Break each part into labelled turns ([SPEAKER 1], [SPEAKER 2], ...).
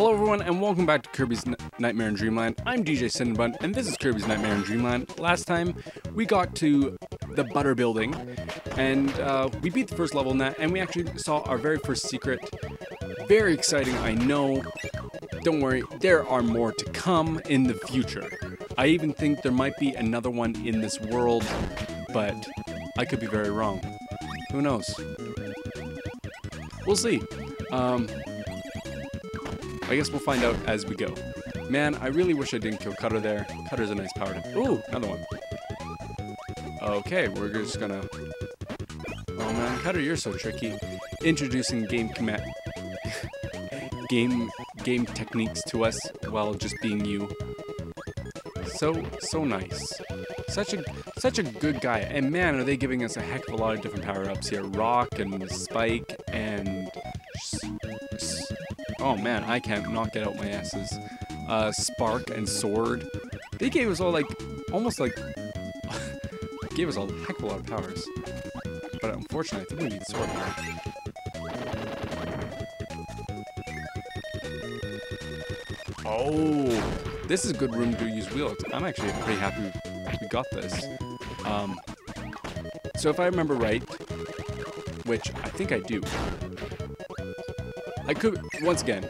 [SPEAKER 1] Hello everyone and welcome back to Kirby's N Nightmare in Dreamland. I'm DJ CinnamonBun and this is Kirby's Nightmare in Dreamland. Last time we got to the Butter Building and uh, we beat the first level in that and we actually saw our very first secret. Very exciting, I know. Don't worry, there are more to come in the future. I even think there might be another one in this world, but I could be very wrong. Who knows? We'll see. Um, I guess we'll find out as we go. Man, I really wish I didn't kill Cutter there. Cutter's a nice power to- Ooh, another one. Okay, we're just gonna... Oh man, Cutter, you're so tricky. Introducing game command... game... game techniques to us while just being you. So, so nice. Such a, such a good guy. And man, are they giving us a heck of a lot of different power-ups here. Rock and Spike and... Oh man, I can't not get out my asses. Uh, Spark and Sword. They gave us all like, almost like, gave us a heck of a lot of powers. But unfortunately, I think we need the Sword here. Oh, this is a good room to use wheels. I'm actually pretty happy we got this. Um, so if I remember right, which I think I do, I could, once again,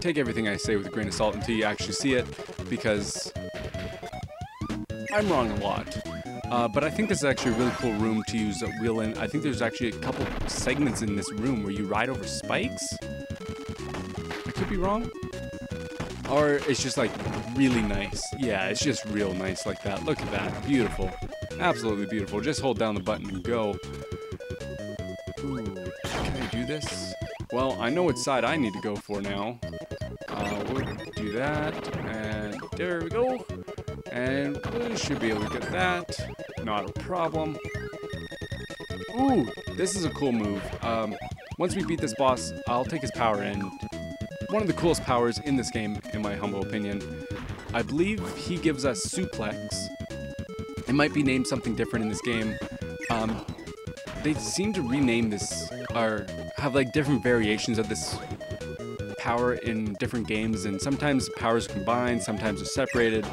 [SPEAKER 1] take everything I say with a grain of salt until you actually see it, because I'm wrong a lot. Uh, but I think this is actually a really cool room to use a wheel in. I think there's actually a couple segments in this room where you ride over spikes. I could be wrong. Or it's just like really nice. Yeah, it's just real nice like that. Look at that. Beautiful. Absolutely beautiful. Just hold down the button and go. I know which side I need to go for now. Uh, we'll do that, and there we go. And we should be able to get that. Not a problem. Ooh, this is a cool move. Um, once we beat this boss, I'll take his power and one of the coolest powers in this game, in my humble opinion. I believe he gives us suplex. It might be named something different in this game. Um, they seem to rename this or have like different variations of this power in different games and sometimes powers combined sometimes are separated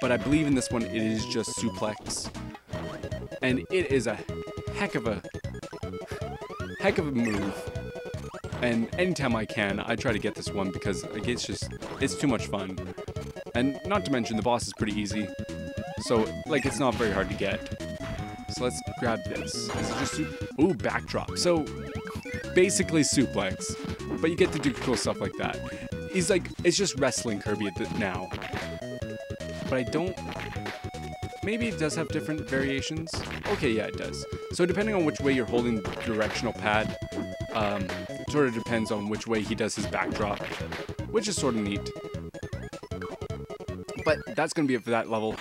[SPEAKER 1] but i believe in this one it is just suplex. And it is a heck of a heck of a move. And anytime i can i try to get this one because like, it's just it's too much fun. And not to mention the boss is pretty easy so like it's not very hard to get so let's grab this. Is it just soup? Ooh, backdrop. So basically suplex, but you get to do cool stuff like that. He's like, it's just wrestling Kirby now. But I don't. Maybe it does have different variations. Okay, yeah, it does. So depending on which way you're holding the directional pad, um, sort of depends on which way he does his backdrop, which is sort of neat. But that's gonna be it for that level.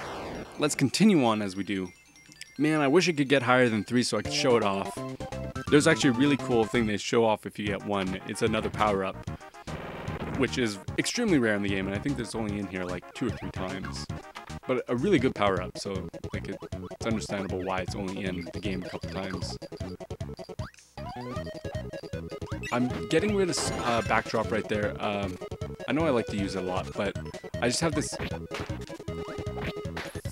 [SPEAKER 1] Let's continue on as we do. Man, I wish it could get higher than three so I could show it off. There's actually a really cool thing they show off if you get one. It's another power up, which is extremely rare in the game, and I think there's only in here like two or three times. But a really good power up, so like it, it's understandable why it's only in the game a couple times. I'm getting rid of uh, backdrop right there. Um, I know I like to use it a lot, but I just have this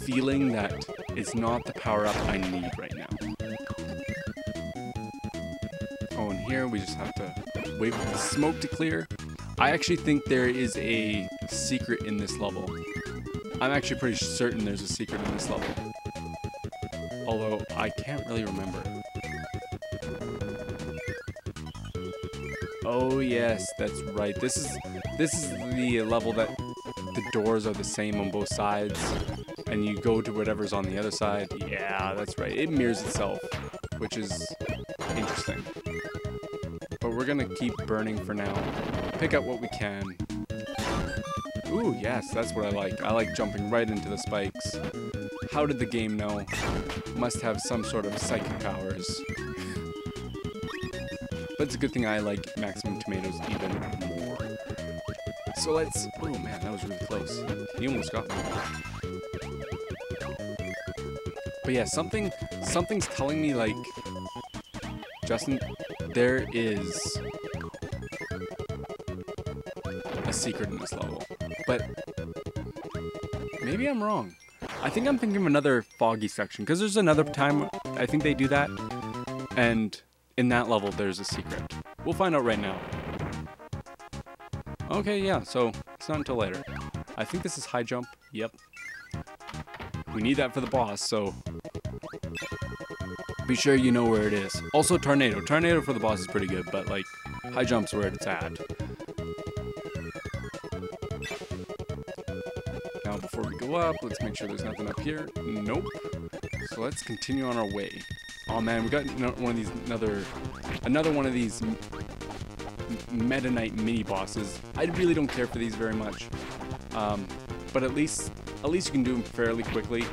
[SPEAKER 1] feeling that it's not the power up I need right now. Oh, and here we just have to wait for the smoke to clear. I actually think there is a secret in this level. I'm actually pretty certain there's a secret in this level. Although I can't really remember. Oh yes, that's right. This is this is the level that the doors are the same on both sides and you go to whatever's on the other side. Yeah, that's right. It mirrors itself, which is interesting. But we're gonna keep burning for now. Pick up what we can. Ooh, yes, that's what I like. I like jumping right into the spikes. How did the game know? Must have some sort of psychic powers. but it's a good thing I like Maximum Tomatoes even more. So let's... Oh man, that was really close. He almost got me. But yeah, something something's telling me like Justin, there is a secret in this level. But maybe I'm wrong. I think I'm thinking of another foggy section because there's another time I think they do that, and in that level there's a secret. We'll find out right now. Okay, yeah, so it's not until later. I think this is high jump. Yep. We need that for the boss, so be sure you know where it is. Also tornado. Tornado for the boss is pretty good, but like high jump's where it's at. Now before we go up, let's make sure there's nothing up here. Nope. So let's continue on our way. Oh man, we got one of these another another one of these Meta Knight mini bosses. I really don't care for these very much, um, but at least at least you can do them fairly quickly.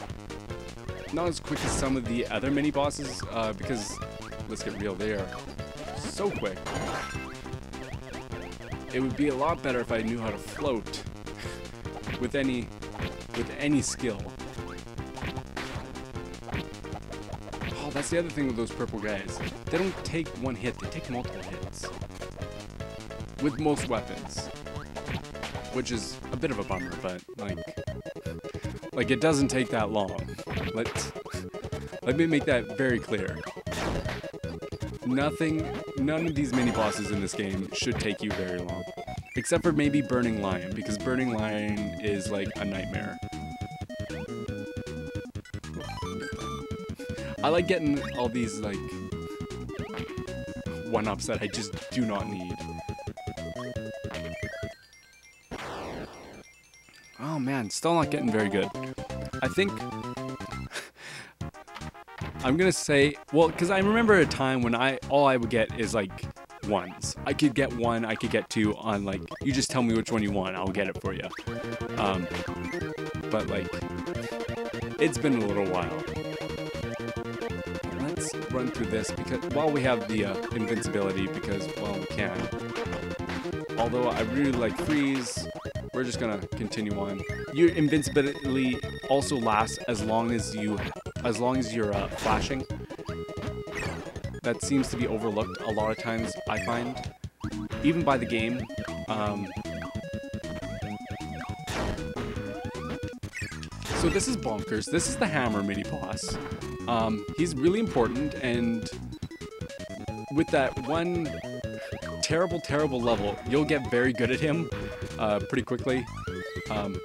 [SPEAKER 1] Not as quick as some of the other mini bosses, uh, because let's get real, they are so quick. It would be a lot better if I knew how to float with any with any skill. Oh, that's the other thing with those purple guys. They don't take one hit, they take multiple hits. With most weapons. Which is a bit of a bummer, but like like it doesn't take that long. Let's let me make that very clear. Nothing none of these mini bosses in this game should take you very long. Except for maybe Burning Lion, because Burning Lion is like a nightmare. I like getting all these like one-ups that I just do not need. Oh man, still not getting very good. I think I'm gonna say, well, because I remember a time when I all I would get is like ones. I could get one, I could get two on like, you just tell me which one you want, I'll get it for you. Um, but like, it's been a little while. Let's run through this because while we have the uh, invincibility, because well we can. Although I really like freeze, we're just gonna continue on. Your invincibility also lasts as long as you, as long as you're uh, flashing that seems to be overlooked a lot of times, I find. Even by the game. Um, so this is Bonkers. This is the Hammer mini-boss. Um, he's really important, and with that one terrible, terrible level, you'll get very good at him uh, pretty quickly. Um,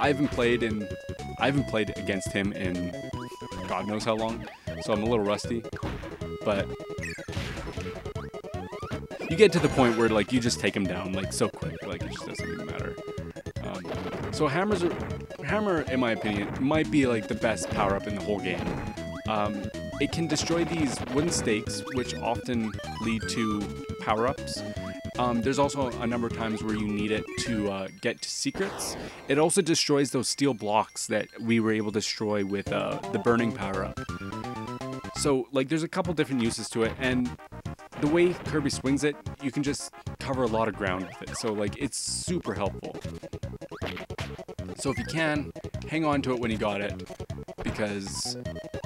[SPEAKER 1] I haven't played in, I haven't played against him in God knows how long, so I'm a little rusty but you get to the point where like you just take him down like so quick, like it just doesn't even matter. Um, so hammers, are, hammer, in my opinion, might be like the best power up in the whole game. Um, it can destroy these wooden stakes, which often lead to power ups. Um, there's also a number of times where you need it to uh, get to secrets. It also destroys those steel blocks that we were able to destroy with uh, the burning power up. So, like, there's a couple different uses to it, and the way Kirby swings it, you can just cover a lot of ground with it. So, like, it's super helpful. So if you can, hang on to it when you got it, because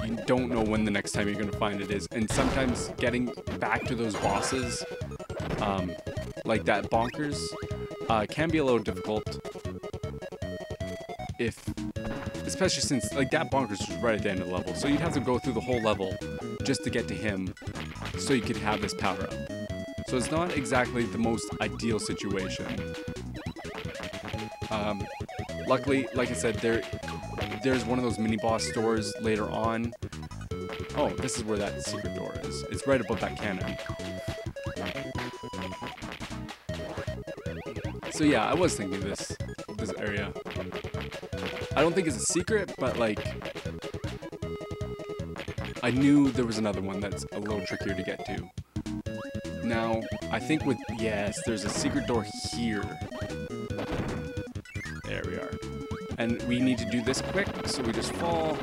[SPEAKER 1] you don't know when the next time you're going to find it is. And sometimes getting back to those bosses, um, like that Bonkers, uh, can be a little difficult if especially since like that bonkers is right at the end of the level. So you'd have to go through the whole level just to get to him so you could have this power up. So it's not exactly the most ideal situation. Um, luckily, like I said, there there's one of those mini boss stores later on. Oh, this is where that secret door is. It's right above that cannon. So yeah, I was thinking this this area. I don't think it's a secret, but like I knew there was another one that's a little trickier to get to. Now, I think with yes, there's a secret door here. There we are. And we need to do this quick, so we just fall,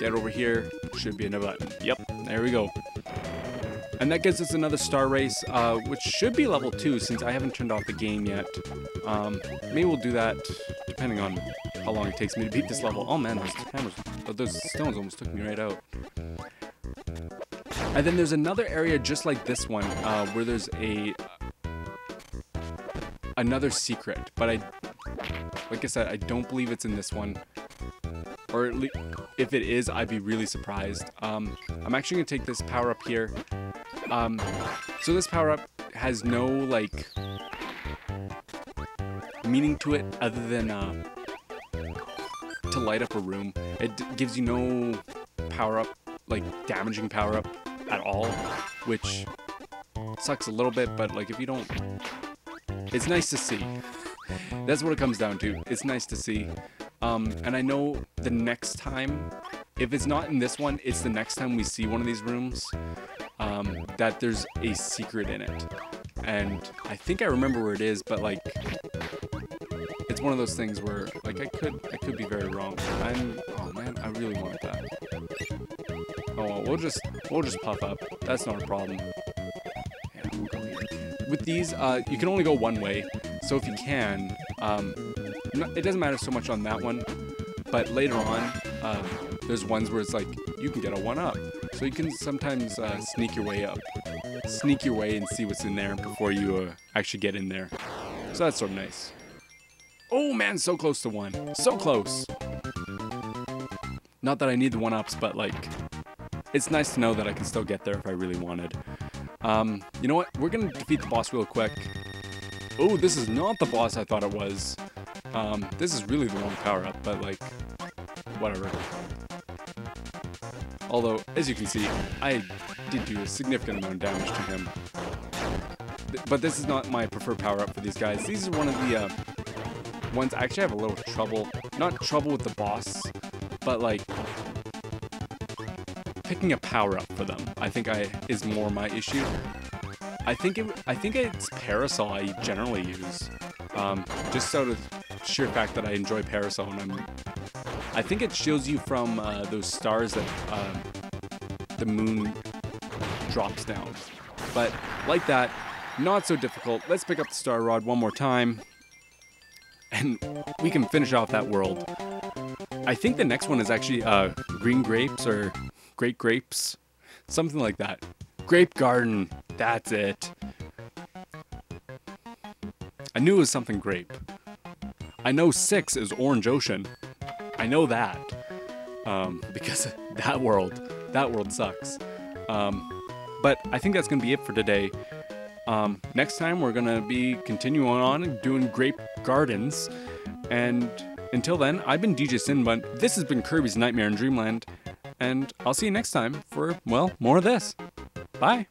[SPEAKER 1] get over here, should be in a button. Yep, there we go. And that gives us another star race, uh, which should be level 2 since I haven't turned off the game yet. Um, maybe we'll do that depending on how long it takes me to beat this level. Oh man, those hammers, those stones almost took me right out. And then there's another area just like this one, uh, where there's a another secret, but I, like I said, I don't believe it's in this one. Or at least, if it is, I'd be really surprised. Um, I'm actually gonna take this power up here. Um, so this power up has no like meaning to it other than uh, to light up a room. It gives you no power up, like damaging power up at all, which sucks a little bit, but like if you don't, it's nice to see. That's what it comes down to. It's nice to see. Um, and I know the next time, if it's not in this one, it's the next time we see one of these rooms, um, that there's a secret in it. And I think I remember where it is, but like, it's one of those things where like I could I could be very wrong. I'm oh man, I really want that. Oh well, we'll just we'll just puff up. That's not a problem. Yeah, we'll. With these, uh, you can only go one way. So if you can, um, it doesn't matter so much on that one, but later on, uh, there's ones where it's like you can get a one up. So you can sometimes uh, sneak your way up, sneak your way and see what's in there before you uh, actually get in there. So that's sort of nice. Oh man, so close to one. So close. Not that I need the one ups, but like, it's nice to know that I can still get there if I really wanted. Um, you know what? We're gonna defeat the boss real quick. Oh, this is not the boss I thought it was. Um, this is really the wrong power up, but like, whatever. Although, as you can see, I did do a significant amount of damage to him. But this is not my preferred power up for these guys. These are one of the uh, ones I actually have a little trouble. Not trouble with the boss, but like picking a power up for them. I think I is more my issue. I think it. I think it's Parasol I generally use, um, just out of sheer fact that I enjoy Parasol and I'm. I think it shields you from uh, those stars that uh, the moon drops down. But like that, not so difficult. Let's pick up the star rod one more time, and we can finish off that world. I think the next one is actually uh, green grapes or great grapes, something like that. Grape garden. That's it. I knew it was something grape. I know six is orange ocean. I know that um, because that world, that world sucks. Um, but I think that's gonna be it for today. Um, next time we're gonna be continuing on doing grape gardens, and until then, I've been DJ Sinbun. This has been Kirby's Nightmare in Dreamland, and I'll see you next time for well more of this. Bye.